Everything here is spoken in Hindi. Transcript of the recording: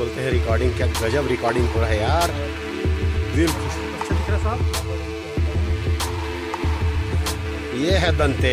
बोलते हैं रिकॉर्डिंग क्या गजब रिकॉर्डिंग हो रहा है यार। दिल अच्छा दिख रहा साहब? ये है दंते।